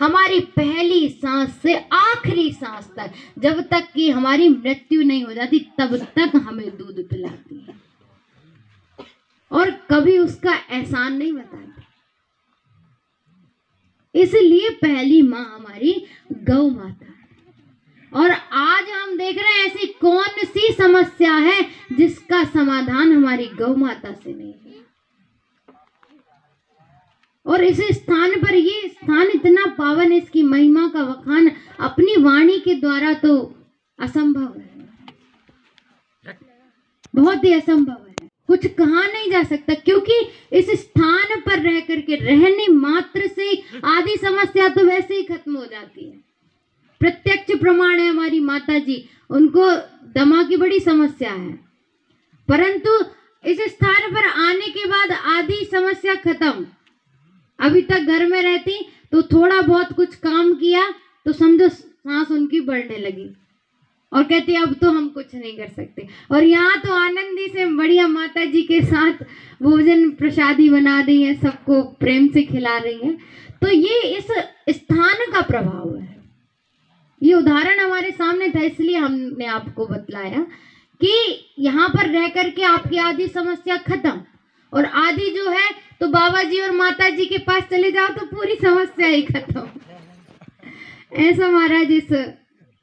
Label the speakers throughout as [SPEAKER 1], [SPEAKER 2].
[SPEAKER 1] हमारी पहली सांस से आखिरी सांस तक, जब तक कि हमारी मृत्यु नहीं हो जाती, तब तक हमें दूध पिलाती है। और कभी उसका एहसान नहीं बताती। इसलिए पहली माँ हमारी गौ माता है। और आज हम देख रहे हैं, ऐसी कौन सी समस्या है जिसका समाधान हमारी गौ माता से नहीं है? और इस स्थान पर ये स्थान इतना पावन है इसकी महिमा का वखान अपनी वाणी के द्वारा तो असंभव है। बहुत ही असंभव है। कुछ कहा नहीं जा सकता, क्योंकि इस स्थान पर रह करके रहने मात्र से आधी समस्या तो वैसे ही खत्म हो जाती है। प्रत्यक्ष प्रमाण है हमारी माता जी उनको दमा की बड़ी समस्या है। परंतु इस स्थान पर आने के बाद आधी समस्या खत्म। अभी तक घर में रहती तो थोड़ा बहुत कुछ काम किया तो समझो सांस उनकी बढ़ने लगी। और कहती, अब तो हम कुछ नहीं कर सकते। और यहाँ तो आनंदी से बढ़िया माता जी के साथ भोजन प्रसादी बना रही है, सबको प्रेम से खिला रही है। तो ये इस स्थान का प्रभाव है। ये उदाहरण हमारे सामने था, इसलिए हमने आपको बतलाया कि यहाँ पर रह करके आपकी आधी समस्या खत्म। और आधी जो है तो बाबा जी और माता जी के पास चले जाओ तो पूरी समस्या ही खत्म। ऐसा महाराज इस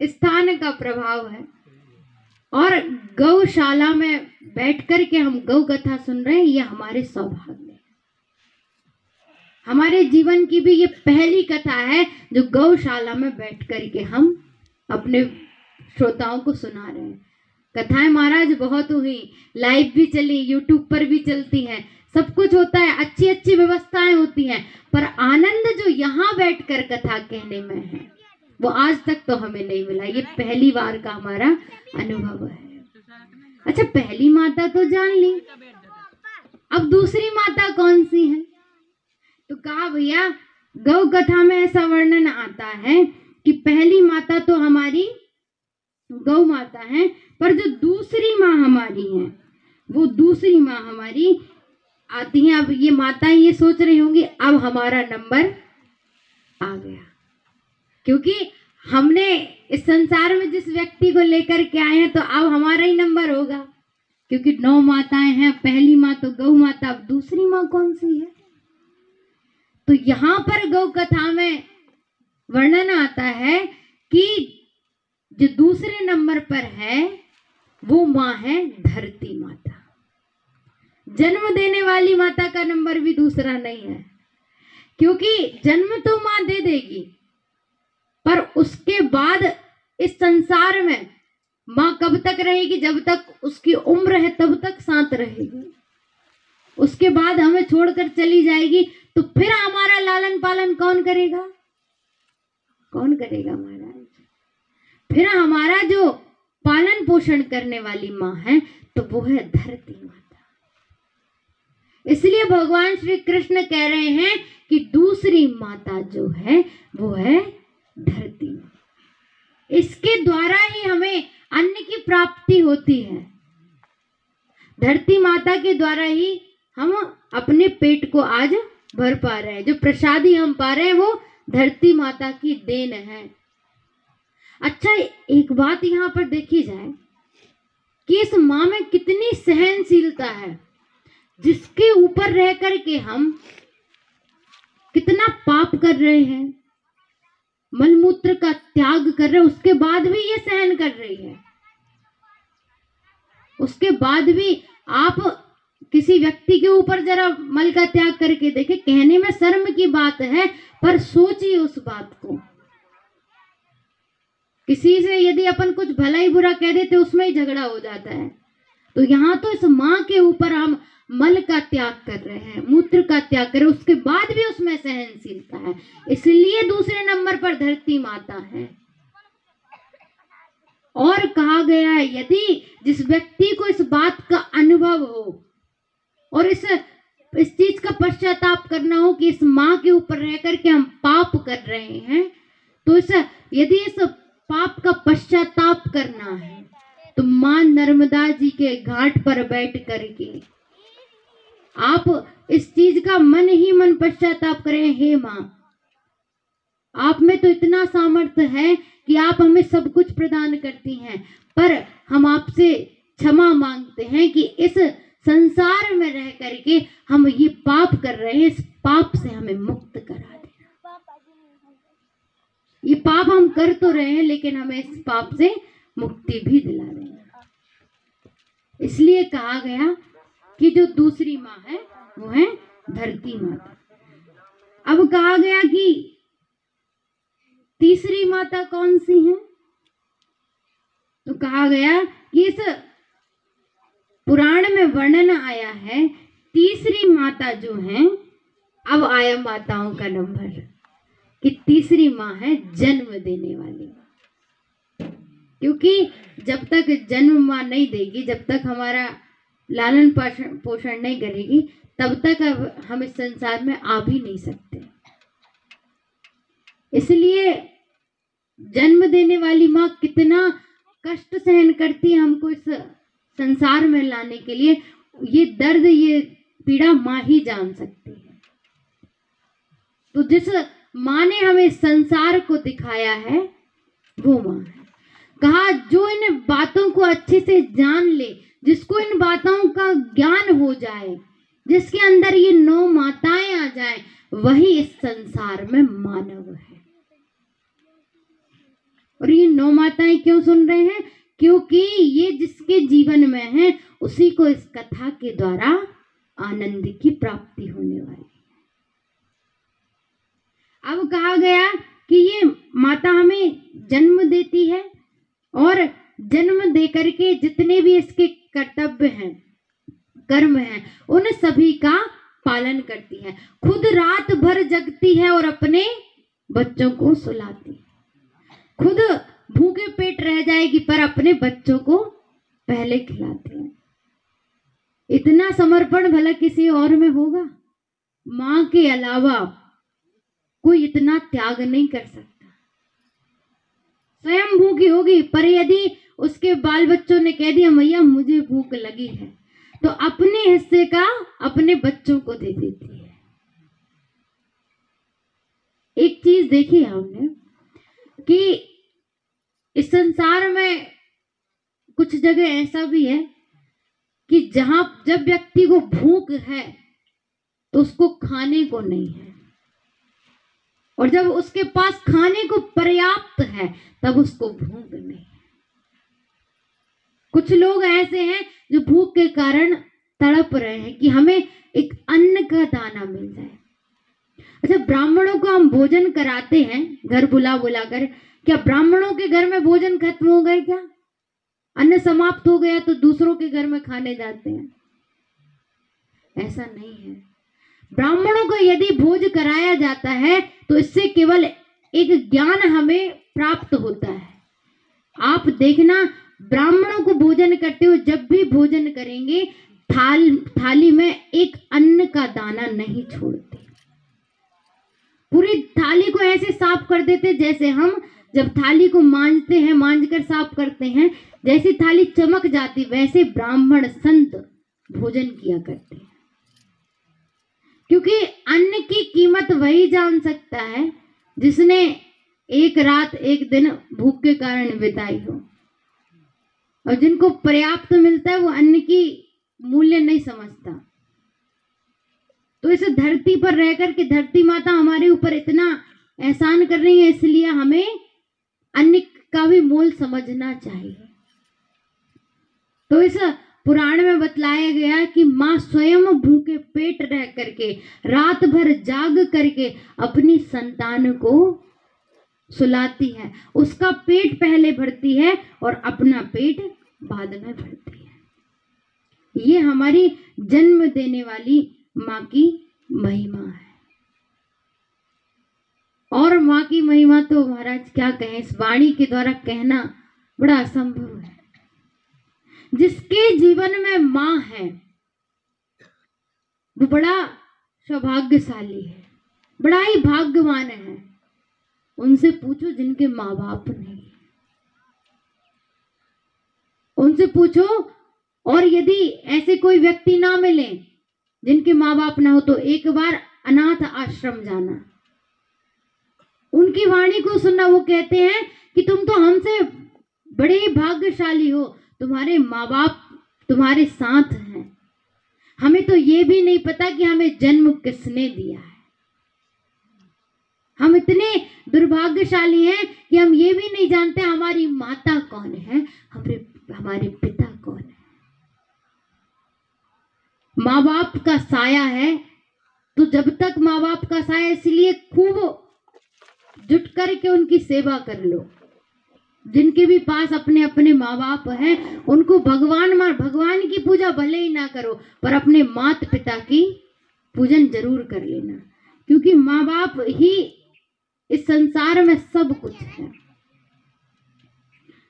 [SPEAKER 1] स्थान का प्रभाव है। और गौशाला में बैठ कर के हम गौ कथा सुन रहे हैं, ये हमारे सौभाग्य है। हमारे जीवन की भी ये पहली कथा है, जो गौशाला में बैठ कर के हम अपने श्रोताओं को सुना रहे हैं। कथाएँ महाराज बहुत हुई लाइव भी चली यूट्यूब पर भी चलती है। सब कुछ होता है अच्छी अच्छी व्यवस्थाएँ होती हैं, पर आनंद जो यहाँ बैठकर कथा कहने में है, वो आज तक तो हमें नहीं मिला। ये पहली बार का हमारा अनुभव है। अच्छा पहली माता तो जान ली। अब दूसरी माता कौन सी है? तो कहा, भैया, गौ कथा में ऐसा वर्णन आता है कि पहली माता तो हमारी गौ माता है पर जो दूसरी माँ हमारी है, वो दूसरी माँ हमारी आती हैं। अब ये माताएँ ये सोच रही होंगी, अब हमारा नंबर आ गया। क्योंकि हमने इस संसार में जिस व्यक्ति को लेकर के आए हैं तो अब हमारा ही नंबर होगा। क्योंकि नौ माताएँ हैं, पहली माँ तो गौ माता, अब दूसरी माँ कौन सी है? तो यहाँ पर गौ कथा में वर्णन आता है कि जो दूसरे नंबर पर है वो माँ है धरती माता। जन्म देने वाली माता का नंबर भी दूसरा नहीं है। क्योंकि जन्म तो माँ दे देगी, पर उसके बाद इस संसार में माँ कब तक रहेगी, जब तक उसकी उम्र है तब तक साथ रहेगी। उसके बाद हमें छोड़कर चली जाएगी तो फिर हमारा लालन पालन कौन करेगा? कौन करेगा महाराज? फिर हमारा जो पालन पोषण करने वाली माँ है तो वो है धरती माता। इसलिए भगवान श्री कृष्ण कह रहे हैं कि दूसरी माता जो है, वो है धरती इसके द्वारा ही हमें अन्न की प्राप्ति होती है। धरती माता के द्वारा ही हम अपने पेट को आज भर पा रहे हैं। जो प्रसादी हम पा रहे हैं, वो धरती माता की देन है। अच्छा एक बात यहाँ पर देखी जाए कि इस माँ में कितनी सहनशीलता है, जिसके ऊपर रह कर के हम कितना पाप कर रहे हैं, मलमूत्र का त्याग कर रहे उसके बाद भी ये सहन कर रही है। उसके बाद भी आप किसी व्यक्ति के ऊपर जरा मल का त्याग करके देखे, कहने में शर्म की बात है, पर सोचिए उस बात को। किसी से यदि अपन कुछ भला ही बुरा कह देते, उसमें ही झगड़ा हो जाता है। तो यहाँ तो इस माँ के ऊपर हम मल का त्याग कर रहे हैं, मूत्र का त्याग कर रहे उसके बाद भी उसमें सहनशीलता है। इसलिए दूसरे नंबर पर धरती माता है। और कहा गया है, यदि जिस व्यक्ति को इस बात का अनुभव हो और इस इस चीज़ का पश्चाताप करना हो कि इस माँ के ऊपर रह करके हम पाप कर रहे हैं तो इस, यदि इस पाप का पश्चाताप करना है। तो माँ नर्मदा जी के घाट पर बैठ करके आप इस चीज़ का मन ही मन पश्चाताप करें, हे माँ, आप में तो इतना सामर्थ्य है कि आप हमें सब कुछ प्रदान करती हैं, पर हम आपसे क्षमा मांगते हैं कि इस संसार में रह करके हम ये पाप कर रहे हैं, इस पाप से हमें मुक्त करा ये पाप हम कर तो रहे हैं, लेकिन हमें इस पाप से मुक्ति भी दिला रहे हैं। इसलिए कहा गया कि जो दूसरी माँ है, वो है धरती माता। अब कहा गया कि तीसरी माता कौन सी है? तो कहा गया कि इस पुराण में वर्णन आया है, तीसरी माता जो है, अब आया माताओं का नंबर। कि तीसरी माँ है जन्म देने वाली। क्योंकि जब तक जन्म माँ नहीं देगी, जब तक हमारा लालन पोषण नहीं करेगी, तब तक अब हम इस संसार में आ भी नहीं सकते। इसलिए जन्म देने वाली माँ कितना कष्ट सहन करती है हमको इस संसार में लाने के लिए। ये दर्द, ये पीड़ा माँ ही जान सकती है। तो जिस माँ ने हमें संसार को दिखाया है, वो माँ है। कहा, जो इन बातों को अच्छे से जान ले, जिसको इन बातों का ज्ञान हो जाए, जिसके अंदर ये नौ माताएँ आ जाए, वही इस संसार में मानव है। और ये नौ माताएँ क्यों सुन रहे हैं? क्योंकि ये जिसके जीवन में है, उसी को इस कथा के द्वारा आनंद की प्राप्ति होने वाली अब कहा गया कि ये माता हमें जन्म देती है और जन्म दे करके जितने भी इसके कर्तव्य हैं, कर्म हैं, उन सभी का पालन करती है। खुद रात भर जगती है और अपने बच्चों को सुलाती खुद भूखे पेट रह जाएगी, पर अपने बच्चों को पहले खिलाती है। इतना समर्पण भला किसी और में होगा? माँ के अलावा कोई इतना त्याग नहीं कर सकता। स्वयं भूखी होगी, पर यदि उसके बाल बच्चों ने कह दिया, मैया, मुझे भूख लगी है तो अपने हिस्से का अपने बच्चों को दे देती है। एक चीज़ देखी है हमने कि इस संसार में कुछ जगह ऐसा भी है कि जहाँ जब व्यक्ति को भूख है तो उसको खाने को नहीं है। और जब उसके पास खाने को पर्याप्त है, तब उसको भूख नहीं कुछ लोग ऐसे हैं जो भूख के कारण तड़प रहे हैं कि हमें एक अन्न का दाना मिल जाए। अच्छा ब्राह्मणों को हम भोजन कराते हैं, घर बुला बुला कर। क्या ब्राह्मणों के घर में भोजन खत्म हो गए क्या? अन्न समाप्त हो गया तो दूसरों के घर में खाने जाते हैं। ऐसा नहीं है। ब्राह्मणों को यदि भोज कराया जाता है तो इससे केवल एक ज्ञान हमें प्राप्त होता है। आप देखना, ब्राह्मणों को भोजन करते हुए जब भी भोजन करेंगे, थाल, थाली में एक अन्न का दाना नहीं छोड़ते। पूरी थाली को ऐसे साफ़ कर देते जैसे हम जब थाली को मांजते हैं मांज कर साफ़ करते हैं, जैसी थाली चमक जाती, वैसे ब्राह्मण संत भोजन किया करते हैं। क्योंकि अन्न की कीमत वही जान सकता है जिसने एक रात, एक दिन भूख के कारण बिताई हो। और जिनको पर्याप्त मिलता है, वो अन्न की मूल्य नहीं समझता। तो इस धरती पर रहकर के धरती माता हमारे ऊपर इतना एहसान कर रही है, इसलिए हमें अन्न का भी मोल समझना चाहिए। तो इस पुराण में बतलाया गया कि माँ स्वयं भूखे पेट रह करके, रात भर जाग करके अपनी संतान को सुलाती है। उसका पेट पहले भरती है और अपना पेट बाद में भरती है। ये हमारी जन्म देने वाली माँ की महिमा है। और माँ की महिमा तो महाराज क्या कहें, इस वाणी के द्वारा कहना बड़ा असंभव है। जिसके जीवन में माँ है, वो बड़ा सौभाग्यशाली है, बड़ा ही भाग्यवान है। उनसे पूछो जिनके माँ बाप नहीं। उनसे पूछो, और यदि ऐसे कोई व्यक्ति ना मिले, जिनके माँ बाप ना हो तो एक बार अनाथ आश्रम जाना। उनकी वाणी को सुनना, वो कहते हैं कि तुम तो हमसे बड़े भाग्यशाली हो तुम्हारे माँ बाप तुम्हारे साथ हैं। हमें तो ये भी नहीं पता कि हमें जन्म किसने दिया है। हम इतने दुर्भाग्यशाली हैं कि हम ये भी नहीं जानते हमारी माता कौन है, हमारे हमारे पिता कौन है। माँ बाप का साया है तो जब तक माँ बाप का साया इसलिए खूब जुट करके उनकी सेवा कर लो। जिनके भी पास अपने अपने माँ बाप हैं, उनको भगवान मार, भगवान की पूजा भले ही ना करो, पर अपने मात पिता की पूजन ज़रूर कर लेना। क्योंकि माँ बाप ही इस संसार में सब कुछ है।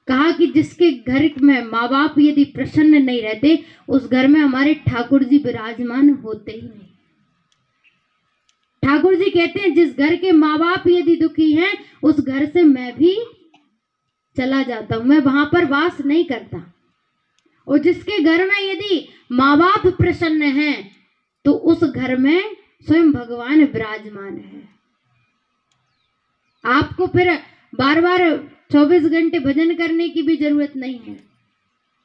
[SPEAKER 1] कहा कि जिसके घर में माँ बाप यदि प्रसन्न नहीं रहते, उस घर में हमारे ठाकुर जी विराजमान होते ही नहीं। ठाकुर जी कहते हैं, जिस घर के माँ बाप यदि दुखी हैं, उस घर से मैं भी चला जाता हूँ। मैं वहाँ पर वास नहीं करता। और जिसके घर में यदि माँ बाप प्रसन्न हैं तो उस घर में स्वयं भगवान विराजमान है। आपको फिर बार बार चौबीस घंटे भजन करने की भी ज़रूरत नहीं है।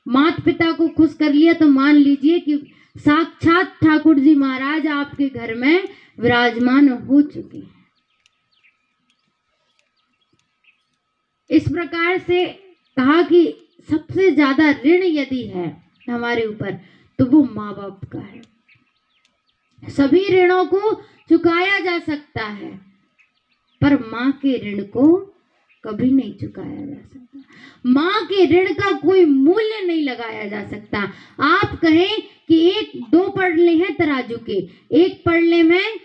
[SPEAKER 1] मात पिता को खुश कर लिया तो मान लीजिए कि साक्षात ठाकुर जी महाराज आपके घर में विराजमान हो चुके हैं। इस प्रकार से कहा कि सबसे ज़्यादा ऋण यदि है हमारे ऊपर तो वो माँ बाप का है। सभी ऋणों को चुकाया जा सकता है, पर माँ के ऋण को कभी नहीं चुकाया जा सकता। माँ के ऋण का कोई मूल्य नहीं लगाया जा सकता। आप कहें कि एक, दो पड़ले हैं तराजू के, एक पड़ले में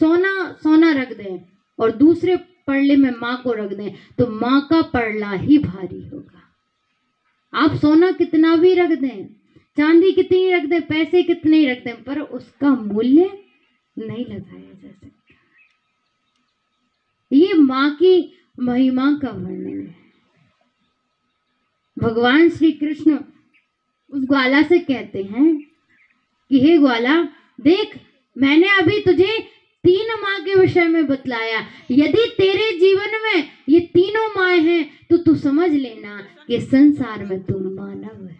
[SPEAKER 1] सोना सोना रख दें और दूसरे पड़ले में माँ को रख दें तो माँ का पड़ला ही भारी होगा। आप सोना कितना भी रख दें, चांदी कितनी रख दें, पैसे कितने ही रख दें, पर उसका मूल्य नहीं लगाया जा सकता। ये माँ की महिमा का वर्णन है। भगवान श्री कृष्ण उस ग्वाला से कहते हैं कि, हे ग्वाला, देख, मैंने अभी तुझे तीन माँ के विषय में बतलाया, यदि तेरे जीवन में ये तीनों माए हैं तो तू समझ लेना कि संसार में तू मानव है।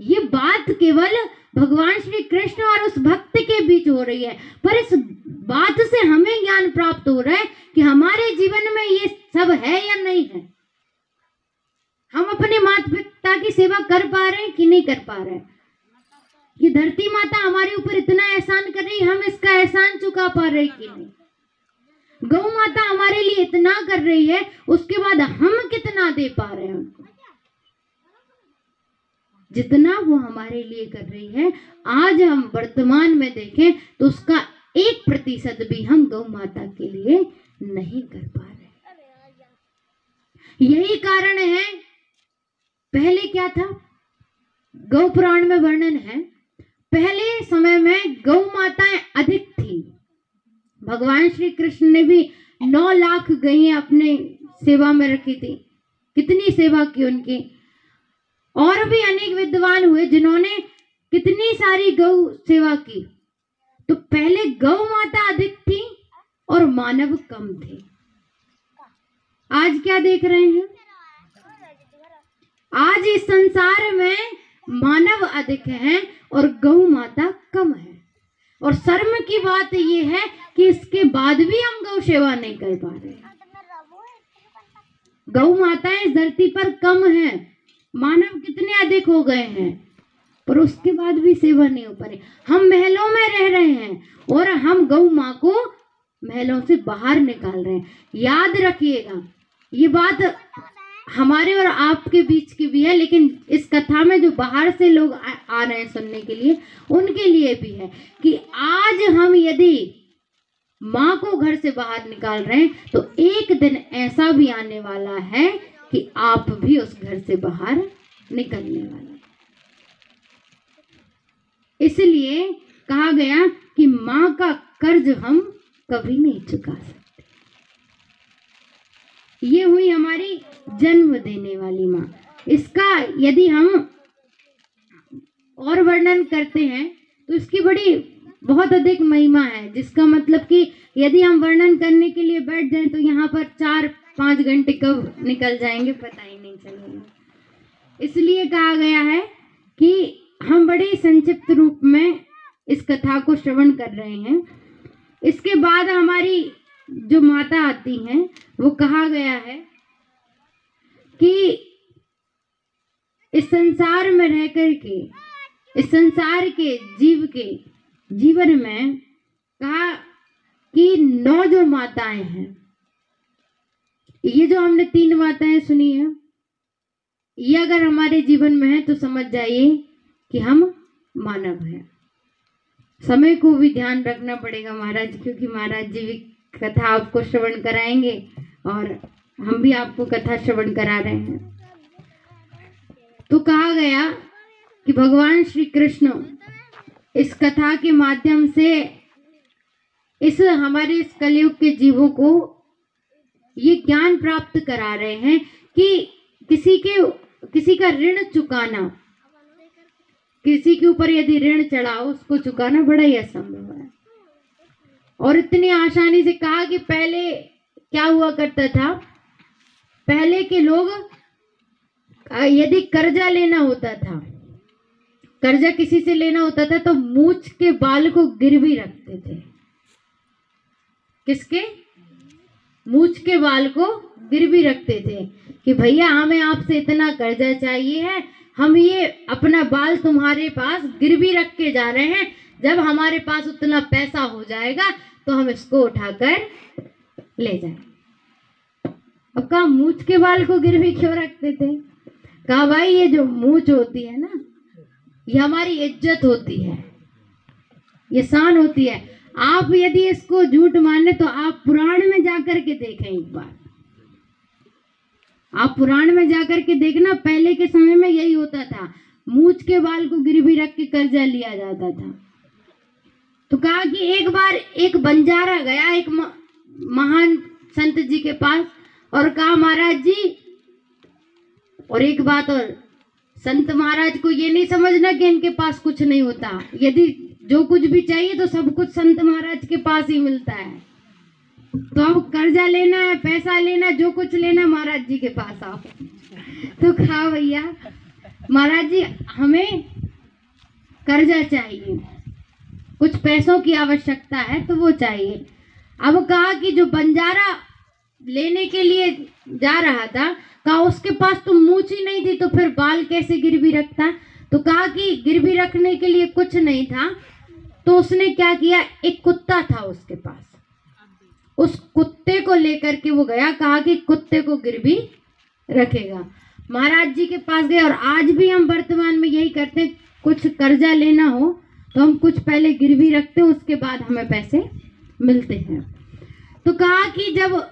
[SPEAKER 1] ये बात केवल भगवान श्री कृष्ण और उस भक्त के बीच हो रही है, पर इस बात से हमें ज्ञान प्राप्त हो रहा है कि हमारे जीवन में ये सब है या नहीं है। हम अपने माता पिता की सेवा कर पा रहे हैं कि नहीं कर पा रहे हैं? ये धरती माता हमारे ऊपर इतना एहसान कर रही हम इसका एहसान चुका पा रहे कि नहीं। गौ माता हमारे लिए इतना कर रही है, उसके बाद हम कितना दे पा रहे हैं उनको? जितना वो हमारे लिए कर रही है, आज हम वर्तमान में देखें तो उसका एक प्रतिशत भी हम गौ माता के लिए नहीं कर पा रहे यही कारण है, पहले क्या था? गौ पुराण में वर्णन है पहले समय में गौ माताएँ अधिक थी। भगवान श्री कृष्ण ने भी नौ लाख गई अपने सेवा में रखी थी। कितनी सेवा की उनकी? और भी अनेक विद्वान हुए जिन्होंने कितनी सारी गौ सेवा की। तो पहले गौ माता अधिक थी और मानव कम थे। आज क्या देख रहे हैं? आज इस संसार में मानव अधिक है और गौ माता कम है। और शर्म की बात यह है कि इसके बाद भी हम गौ सेवा नहीं कर पा रहे गौ माताएँ इस धरती पर कम है। मानव कितने अधिक हो गए हैं, पर उसके बाद भी सेवा नहीं हो पा रही। हम महलों में रह रहे हैं और हम गौ माँ को महलों से बाहर निकाल रहे हैं। याद रखिएगा, ये बात हमारे और आपके बीच की भी है लेकिन इस कथा में जो बाहर से लोग आ, आ रहे हैं सुनने के लिए उनके लिए भी है कि आज हम यदि माँ को घर से बाहर निकाल रहे हैं तो एक दिन ऐसा भी आने वाला है कि आप भी उस घर से बाहर निकलने वाले इसलिए कहा गया कि माँ का कर्ज हम कभी नहीं चुका सकते। ये हुई हमारी जन्म देने वाली माँ। इसका यदि हम और वर्णन करते हैं तो इसकी बड़ी बहुत अधिक महिमा है, जिसका मतलब कि यदि हम वर्णन करने के लिए बैठ जाएँ तो यहाँ पर चार पाँच घंटे कब निकल जाएँगे, पता ही नहीं चलेगा। इसलिए कहा गया है कि हम बड़े संक्षिप्त रूप में इस कथा को श्रवण कर रहे हैं। इसके बाद हमारी जो माता आती हैं, वो कहा गया है कि इस संसार में रह कर के इस संसार के जीव के जीवन में कहा कि नौ जो माताएँ हैं, ये जो हमने तीन माताएँ सुनी है, ये अगर हमारे जीवन में है तो समझ जाइए कि हम मानव हैं। समय को भी ध्यान रखना पड़ेगा महाराज, क्योंकि महाराज जी भी कथा आपको श्रवण कराएँगे और हम भी आपको कथा श्रवण करा रहे हैं। तो कहा गया कि भगवान श्री कृष्ण इस कथा के माध्यम से इस हमारे इस कलयुग के जीवों को ये ज्ञान प्राप्त करा रहे हैं कि किसी के, किसी का ऋण चुकाना, किसी के ऊपर यदि ऋण चढ़ाओ, उसको चुकाना बड़ा ही असंभव है। और इतनी आसानी से कहा कि पहले क्या हुआ करता था? पहले के लोग यदि कर्जा लेना होता था, कर्जा किसी से लेना होता था तो मूछ के बाल को गिरवी रखते थे। किसके? मूछ के बाल को गिरवी रखते थे कि भैया, हमें आपसे इतना कर्जा चाहिए है, हम ये अपना बाल तुम्हारे पास गिरवी रख के जा रहे हैं जब हमारे पास उतना पैसा हो जाएगा तो हम इसको उठाकर ले जाए। अब कहा, मूछ के बाल को गिरवी क्यों रखते थे कहा, भाई, ये जो मूछ होती है ना, ये हमारी इज़्ज़त होती है, ये शान होती है। आप यदि इसको झूठ माने तो आप पुराण में जाकर के देखें एक बार। आप पुराण में जाकर के देखना, पहले के समय में यही होता था। मूछ के बाल को गिरवी रख के कर्जा लिया जाता था। तो कहा कि एक बार एक बंजारा गया एक महान संत जी के पास और कहा, महाराज जी, और एक बात और, संत महाराज को ये नहीं समझना कि इनके पास कुछ नहीं होता। यदि जो कुछ भी चाहिए तो सब कुछ संत महाराज के पास ही मिलता है। तो अब कर्जा लेना है, पैसा लेना, जो कुछ लेना महाराज जी के पास आओ। तो कहा, भैया, महाराज जी, हमें कर्जा चाहिए। कुछ पैसों की आवश्यकता है तो वो चाहिए। अब कहा कि जो बंजारा लेने के लिए जा रहा था, कहा उसके पास तो मूछ ही नहीं थी तो फिर बाल कैसे गिरवी रखता? तो कहा कि गिरवी रखने के लिए कुछ नहीं था तो उसने क्या किया? एक कुत्ता था उसके पास। उस कुत्ते को लेकर के वो गया, कहा कि कुत्ते को गिरवी रखेगा। महाराज जी के पास गए, और आज भी हम वर्तमान में यही करते हैं, कुछ कर्जा लेना हो तो हम कुछ पहले गिरवी रखते हैं उसके बाद हमें पैसे मिलते हैं। तो कहा कि जब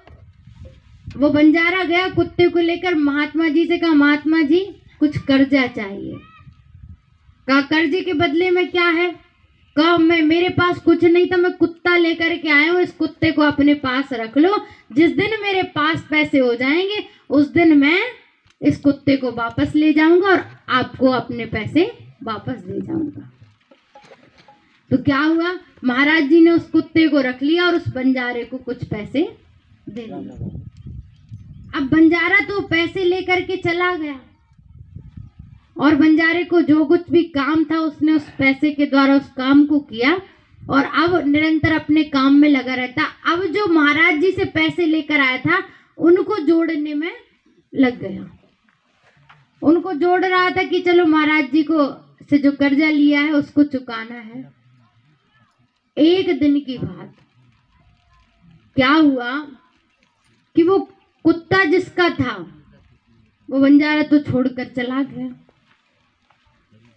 [SPEAKER 1] वो बंजारा गया, कुत्ते को लेकर महात्मा जी से कहा, महात्मा जी, कुछ कर्जा चाहिए। कहा, कर्जे के बदले में क्या है? कहा, मैं, मेरे पास कुछ नहीं था, मैं कुत्ता लेकर के आया हूँ। इस कुत्ते को अपने पास रख लो। जिस दिन मेरे पास पैसे हो जाएँगे, उस दिन मैं इस कुत्ते को वापस ले जाऊँगा और आपको अपने पैसे वापस दे जाऊँगा। तो क्या हुआ? महाराज जी ने उस कुत्ते को रख लिया और उस बंजारे को कुछ पैसे दे दिए। अब बंजारा तो पैसे लेकर के चला गया। और बंजारे को जो कुछ भी काम था, उसने उस पैसे के द्वारा उस काम को किया। और अब निरंतर अपने काम में लगा रहता। अब जो महाराज जी से पैसे लेकर आया था, उनको जोड़ने में लग गया। उनको जोड़ रहा था कि चलो महाराज जी को से जो कर्जा लिया है, उसको चुकाना है। एक दिन की बात। क्या हुआ कि वो कुत्ता जिसका था, वो बंजारा तो छोड़कर चला गया।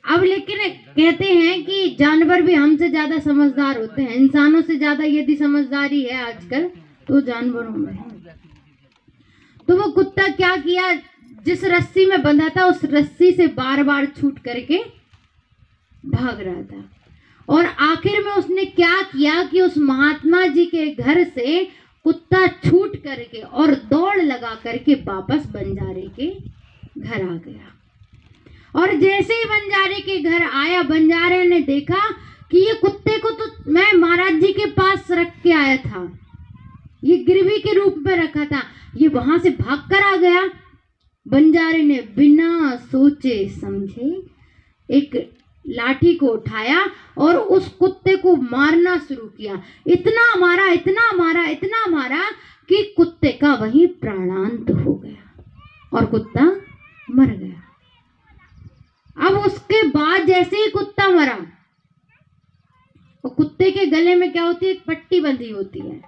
[SPEAKER 1] अब लेकिन कहते हैं कि जानवर भी हमसे ज़्यादा समझदार होते हैं। इंसानों से ज़्यादा यदि समझदारी है आजकल तो जानवरों में तो वो कुत्ता क्या किया? जिस रस्सी में बंधा था, उस रस्सी से बार बार छूट करके भाग रहा था। और आखिर में उसने क्या किया कि उस महात्मा जी के घर से कुत्ता छूट करके और दौड़ लगा करके वापस बंजारे के घर आ गया। और जैसे ही बंजारे के घर आया, बंजारे ने देखा कि ये कुत्ते को तो मैं महाराज जी के पास रख के आया था। ये गिरवी के रूप में रखा था। ये वहाँ से भाग कर आ गया। बंजारे ने बिना सोचे समझे एक लाठी को उठाया और उस कुत्ते को मारना शुरू किया। इतना मारा इतना मारा इतना मारा कि कुत्ते का वहीं प्राणांत हो गया और कुत्ता मर गया। अब उसके बाद जैसे ही कुत्ता मरा, और कुत्ते के गले में क्या होती है? एक पट्टी बंधी होती है।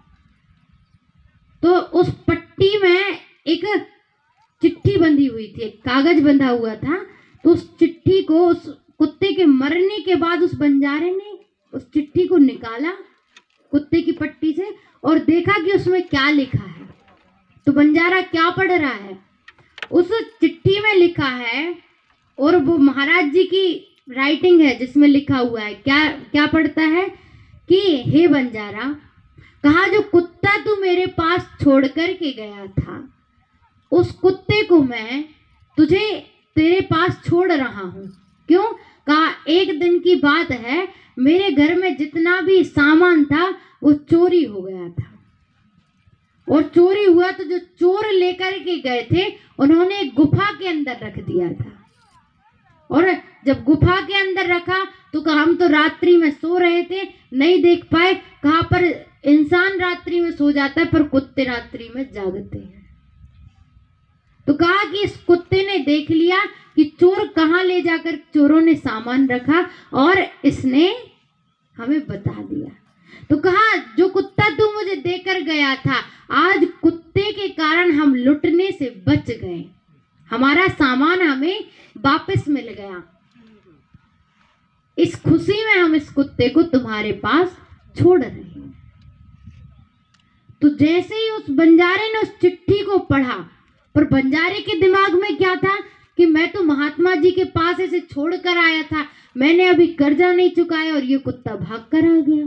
[SPEAKER 1] तो उस पट्टी में एक चिट्ठी बंधी हुई थी, एक कागज़ बंधा हुआ था। तो उस चिट्ठी को उस कुत्ते के मरने के बाद उस बंजारे ने उस चिट्ठी को निकाला कुत्ते की पट्टी से और देखा कि उसमें क्या लिखा है। तो बंजारा क्या पढ़ रहा है? उस चिट्ठी में लिखा है और वो महाराज जी की राइटिंग है जिसमें लिखा हुआ है। क्या क्या पढ़ता है? कि, हे बंजारा, कहा जो कुत्ता तू मेरे पास छोड़ कर के गया था, उस कुत्ते को मैं तुझे तेरे पास छोड़ रहा हूँ। क्यों? कहा, एक दिन की बात है, मेरे घर में जितना भी सामान था, वो चोरी हो गया था। और चोरी हुआ तो जो चोर लेकर के गए थे, उन्होंने गुफा के अंदर रख दिया था। और जब गुफा के अंदर रखा तो कहा, हम तो रात्रि में सो रहे थे, नहीं देख पाए। कहा, पर इंसान रात्रि में सो जाता है, पर कुत्ते रात्रि में जागते हैं। तो कहा कि इस कुत्ते ने देख लिया कि चोर कहाँ ले जाकर चोरों ने सामान रखा और इसने हमें बता दिया। तो कहा, जो कुत्ता तू मुझे देकर गया था, आज कुत्ते के कारण हम लुटने से बच गए। हमारा सामान हमें वापस मिल गया। इस खुशी में हम इस कुत्ते को तुम्हारे पास छोड़ रहे हैं। तो जैसे ही उस बंजारे ने उस चिट्ठी को पढ़ा, पर बंजारे के दिमाग में क्या था? कि मैं तो महात्मा जी के पास इसे छोड़ कर आया था। मैंने अभी कर्जा नहीं चुकाया और ये कुत्ता भाग कर आ गया।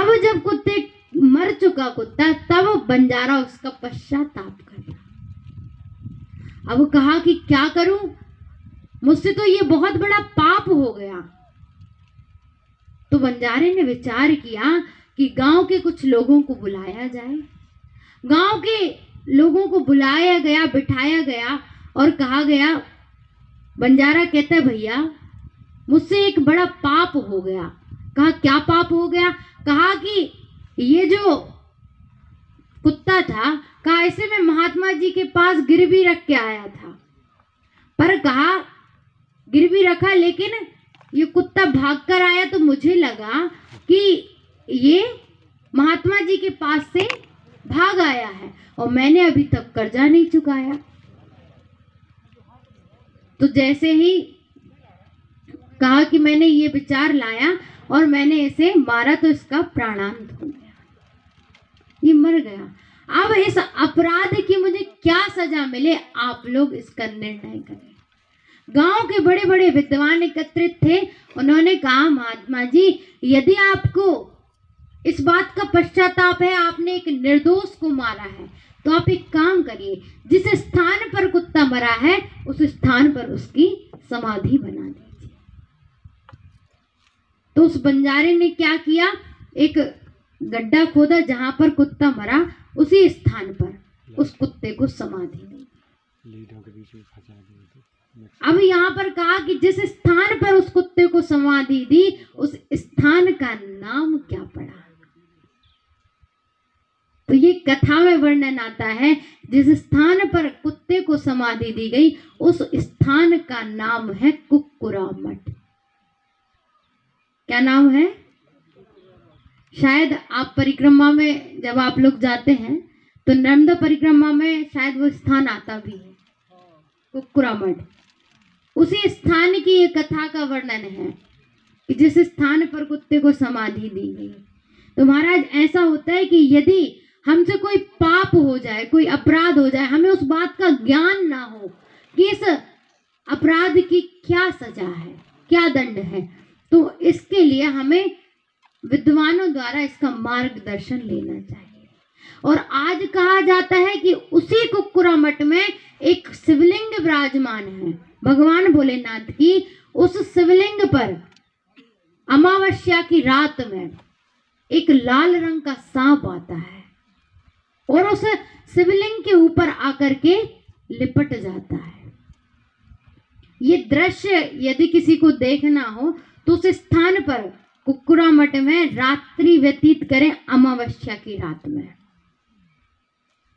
[SPEAKER 1] अब जब कुत्ते मर चुका कुत्ता, तब बंजारा उसका पश्चाताप कर अब कहा कि क्या करूँ? मुझसे तो ये बहुत बड़ा पाप हो गया। तो बंजारे ने विचार किया कि गाँव के कुछ लोगों को बुलाया जाए। गाँव के लोगों को बुलाया गया, बिठाया गया और कहा गया, बंजारा कहता है, भैया, मुझसे एक बड़ा पाप हो गया। कहा, क्या पाप हो गया? कहा कि, ये जो कुत्ता था, कहा ऐसे में महात्मा जी के पास गिरवी रख के आया था। पर कहा, गिरवी रखा, लेकिन ये कुत्ता भाग कर आया तो मुझे लगा कि ये महात्मा जी के पास से भाग आया है और मैंने अभी तक कर्जा नहीं चुकाया। तो जैसे ही कहा कि मैंने ये विचार लाया और मैंने इसे मारा तो इसका प्राणांत हो गया। ये मर गया। अब इस अपराध की मुझे क्या सजा मिले, आप लोग इसका निर्णय करें। गाँव के बड़े बड़े विद्वान एकत्रित थे। उन्होंने कहा, महात्मा जी, यदि आपको इस बात का पश्चाताप है, आपने एक निर्दोष को मारा है तो आप एक काम करिए जिस स्थान पर कुत्ता मरा है उस स्थान पर उसकी समाधि बना दीजिए। तो उस बंजारे ने क्या किया? एक गड्ढा खोदा जहाँ पर कुत्ता मरा उसी स्थान पर उस कुत्ते को समाधि दी। अब यहाँ पर कहा कि जिस स्थान पर उस कुत्ते को समाधि दी उस स्थान का नाम क्या पड़ा? तो ये कथा में वर्णन आता है, जिस स्थान पर कुत्ते को समाधि दी गई, उस स्थान का नाम है कुकुरा मठ क्या नाम है? शायद आप परिक्रमा में जब आप लोग जाते हैं तो नर्मदा परिक्रमा में शायद वो स्थान आता भी है कुकुरा मठ उसी स्थान की ये कथा का वर्णन है कि जिस स्थान पर कुत्ते को समाधि दी गई। तो महाराज, ऐसा होता है कि यदि हमसे कोई पाप हो जाए, कोई अपराध हो जाए, हमें उस बात का ज्ञान ना हो कि इस अपराध की क्या सजा है, क्या दंड है। तो इसके लिए हमें विद्वानों द्वारा इसका मार्गदर्शन लेना चाहिए। और आज कहा जाता है कि उसी कुकुरा मठ में एक शिवलिंग विराजमान है। भगवान भोलेनाथ की उस शिवलिंग पर अमावस्या की रात में एक लाल रंग का सांप आता है। और उस शिवलिंग के ऊपर आकर के लिपट जाता है। ये दृश्य यदि किसी को देखना हो तो उस स्थान पर कुकुरा मठ में रात्रि व्यतीत करें अमावस्या की रात में।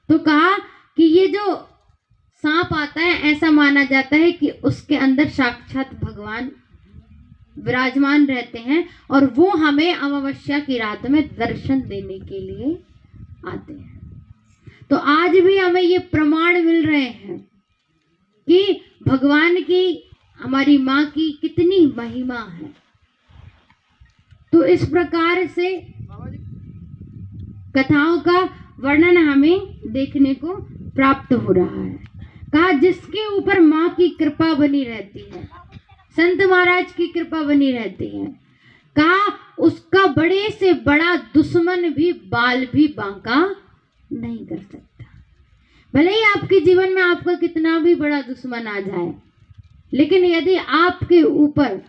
[SPEAKER 1] तो कहा कि ये जो सांप आता है, ऐसा माना जाता है कि उसके अंदर साक्षात भगवान विराजमान रहते हैं और वो हमें अमावस्या की रात में दर्शन देने के लिए आते हैं। तो आज भी हमें ये प्रमाण मिल रहे हैं कि भगवान की, हमारी माँ की कितनी महिमा है। तो इस प्रकार से कथाओं का वर्णन हमें देखने को प्राप्त हो रहा है। कहा, जिसके ऊपर माँ की कृपा बनी रहती है, संत महाराज की कृपा बनी रहती है, कहा, उसका बड़े से बड़ा दुश्मन भी, बाल भी बांका नहीं कर सकता। भले ही आपके जीवन में आपका कितना भी बड़ा दुश्मन आ जाए, लेकिन यदि आपके ऊपर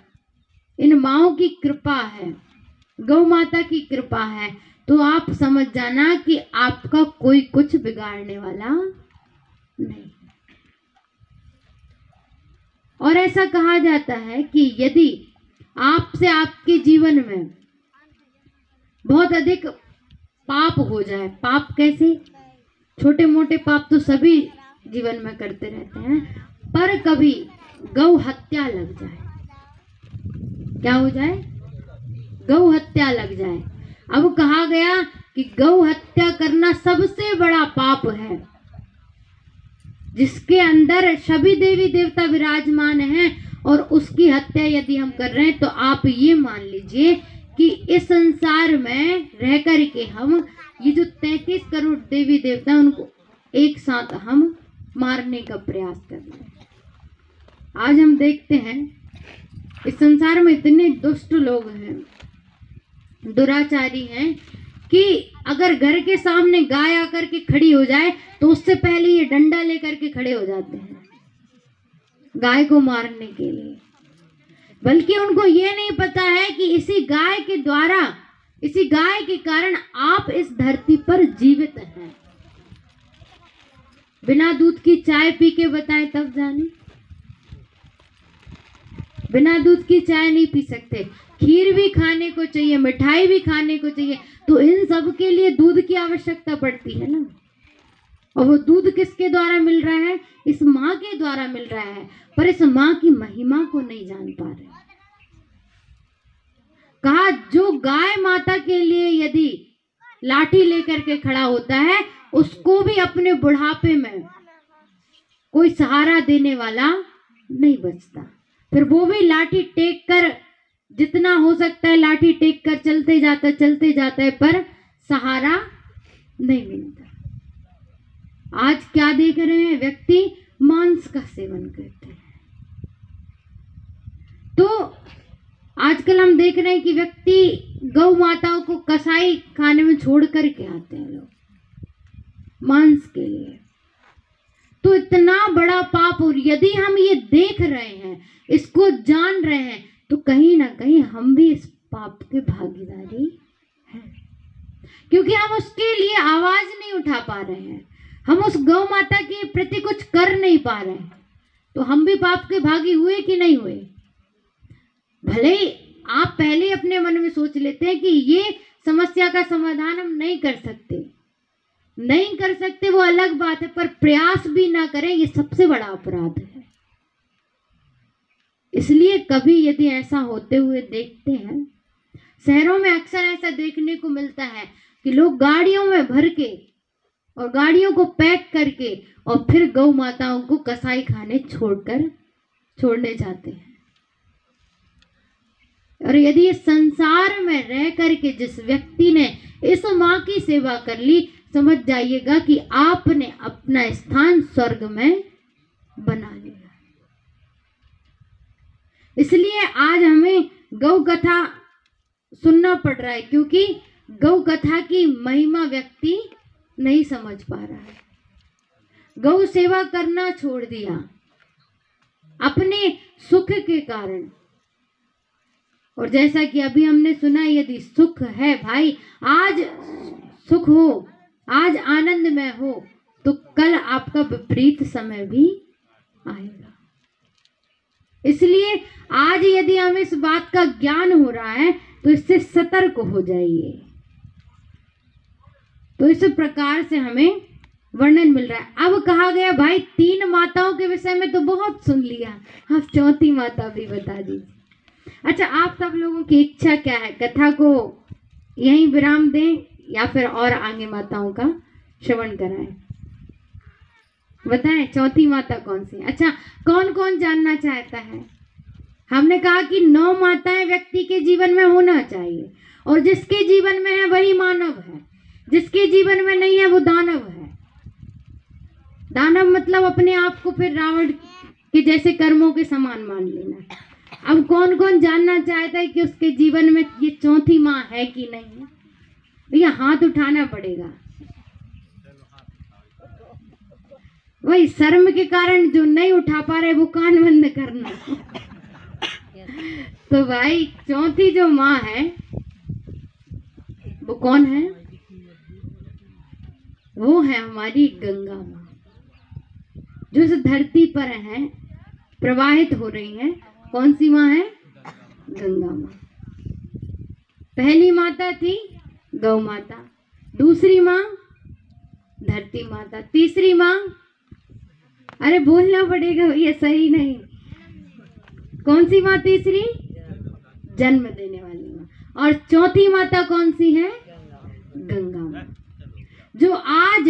[SPEAKER 1] इन माओ की कृपा है, गौ माता की कृपा है तो आप समझ जाना कि आपका कोई कुछ बिगाड़ने वाला नहीं। और ऐसा कहा जाता है कि यदि आपसे आपके जीवन में बहुत अधिक पाप हो जाए। पाप कैसे? छोटे मोटे पाप तो सभी जीवन में करते रहते हैं, पर कभी गौ हत्या लग जाए। क्या हो जाए? गौ हत्या लग जाए। अब कहा गया कि गौ हत्या करना सबसे बड़ा पाप है, जिसके अंदर सभी देवी देवता विराजमान हैं और उसकी हत्या यदि हम कर रहे हैं तो आप ये मान लीजिए कि इस संसार में रह कर के हम ये जो तैतीस करोड़ देवी देवता उनको एक साथ हम मारने का प्रयास कर रहे हैं। आज हम देखते हैं, इस संसार में इतने दुष्ट लोग हैं, दुराचारी हैं, कि अगर घर के सामने गाय आकर के खड़ी हो जाए तो उससे पहले ये डंडा लेकर के खड़े हो जाते हैं, गाय को मारने के लिए। बल्कि उनको ये नहीं पता है कि इसी गाय के द्वारा, इसी गाय के कारण आप इस धरती पर जीवित हैं। बिना दूध की चाय पी के बताएँ, तब जाने। बिना दूध की चाय नहीं पी सकते। खीर भी खाने को चाहिए, मिठाई भी खाने को चाहिए तो इन सब के लिए दूध की आवश्यकता पड़ती है ना? और वो दूध किसके द्वारा मिल रहा है? इस माँ के द्वारा मिल रहा है, पर इस माँ की महिमा को नहीं जान पा रहे। कहा, जो गाय माता के लिए यदि लाठी लेकर के खड़ा होता है, उसको भी अपने बुढ़ापे में कोई सहारा देने वाला नहीं बचता। फिर वो भी लाठी टेक कर, जितना हो सकता है लाठी टेक कर, चलते जाता चलते जाता है, पर सहारा नहीं मिलता। आज क्या देख रहे हैं? व्यक्ति मांस का सेवन करते हैं। तो आजकल हम देख रहे हैं कि व्यक्ति गौ माताओं को कसाई खाने में छोड़ कर के आते हैं लोग, मांस के लिए। तो इतना बड़ा पाप, और यदि हम ये देख रहे हैं, इसको जान रहे हैं तो कहीं ना कहीं हम भी इस पाप के भागीदारी हैं। क्योंकि हम उसके लिए आवाज़ नहीं उठा पा रहे हैं। हम उस गौ माता के प्रति कुछ कर नहीं पा रहे तो हम भी पाप के भागी हुए कि नहीं हुए? भले ही आप पहले अपने मन में सोच लेते हैं कि ये समस्या का समाधान हम नहीं कर सकते। नहीं कर सकते वो अलग बात है, पर प्रयास भी ना करें, ये सबसे बड़ा अपराध है। इसलिए कभी यदि ऐसा होते हुए देखते हैं, शहरों में अक्सर ऐसा देखने को मिलता है कि लोग गाड़ियों में भर के और गाड़ियों को पैक करके और फिर गौ माताओं को कसाई खाने छोड़कर छोड़ने जाते हैं। और यदि इस संसार में रह करके जिस व्यक्ति ने इस माँ की सेवा कर ली, समझ जाइएगा कि आपने अपना स्थान स्वर्ग में बना लिया। इसलिए आज हमें गौ कथा सुनना पड़ रहा है, क्योंकि गौ कथा की महिमा व्यक्ति नहीं समझ पा रहा है। गौ सेवा करना छोड़ दिया। अपने सुख के कारण। और जैसा कि अभी हमने सुना, यदि सुख है भाई, आज सुख हो, आज आनंद में हो तो कल आपका विपरीत समय भी आएगा। इसलिए आज यदि हमें इस बात का ज्ञान हो रहा है तो इससे सतर्क हो जाइए। तो इस प्रकार से हमें वर्णन मिल रहा है। अब कहा गया, भाई, तीन माताओं के विषय में तो बहुत सुन लिया। आप चौथी माता भी बता दीजिए। अच्छा आप सब लोगों की इच्छा क्या है? कथा को यहीं विराम दें या फिर और आगे माताओं का श्रवण कराएँ? बताएँ, चौथी माता कौन सी अच्छा कौन कौन जानना चाहता है? हमने कहा कि नौ माताएँ व्यक्ति के जीवन में होना चाहिए और जिसके जीवन में है वही मानव है। जिसके जीवन में नहीं है, वो दानव है। दानव मतलब अपने आप को फिर रावण के जैसे कर्मों के समान मान लेना। अब कौन कौन जानना चाहता है कि उसके जीवन में ये चौथी माँ है कि नहीं? भैया हाथ उठाना पड़ेगा। वही शर्म के कारण जो नहीं उठा पा रहे, वो कान बंद करना। तो भाई, चौथी जो माँ है, वो कौन है? वो है हमारी गंगा माँ, जो इस धरती पर है, प्रवाहित हो रही है। कौन सी माँ है? गंगा माँ। पहली माता थी गौ माता, दूसरी माँ धरती माता, तीसरी माँ। अरे बोलना पड़ेगा ये सही नहीं। कौन सी माँ तीसरी? जन्म देने वाली माँ। और चौथी माता कौन सी है? गंगा माँ। जो आज